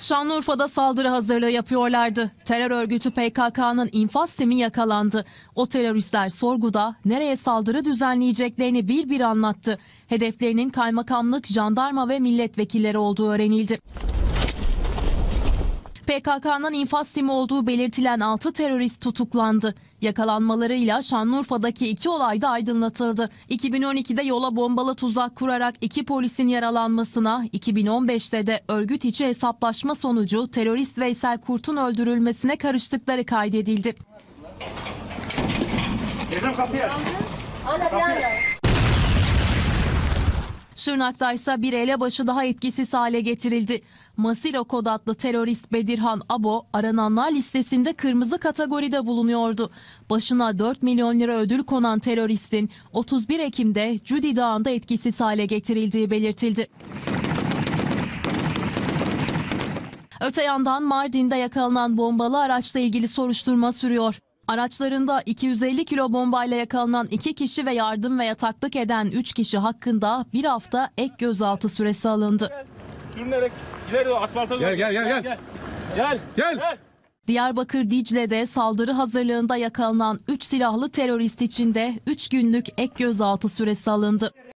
Şanlıurfa'da saldırı hazırlığı yapıyorlardı. Terör örgütü PKK'nın infaz timi yakalandı. O teröristler sorguda nereye saldırı düzenleyeceklerini bir bir anlattı. Hedeflerinin kaymakamlık, jandarma ve milletvekilleri olduğu öğrenildi. PKK'nın infaz timi olduğu belirtilen 6 terörist tutuklandı. Yakalanmalarıyla Şanlıurfa'daki iki olay da aydınlatıldı. 2012'de yola bombalı tuzak kurarak iki polisin yaralanmasına, 2015'te de örgüt içi hesaplaşma sonucu terörist Veysel Kurt'un öldürülmesine karıştıkları kaydedildi. Dedim kapıyı aç. Şırnak'ta ise bir elebaşı daha etkisiz hale getirildi. Masiro kod adlı terörist Bedirhan Abo arananlar listesinde kırmızı kategoride bulunuyordu. Başına 4 milyon lira ödül konan teröristin 31 Ekim'de Cudi Dağı'nda etkisiz hale getirildiği belirtildi. Öte yandan Mardin'de yakalanan bombalı araçla ilgili soruşturma sürüyor. Araçlarında 250 kilo bombayla yakalanan 2 kişi ve yardım ve yataklık eden 3 kişi hakkında bir hafta ek gözaltı süresi alındı. Sürünerek ileri doğru asfalta doğru. Gel, gel, gel, gel. Gel. Gel. Gel. Diyarbakır Dicle'de saldırı hazırlığında yakalanan 3 silahlı terörist için de 3 günlük ek gözaltı süresi alındı.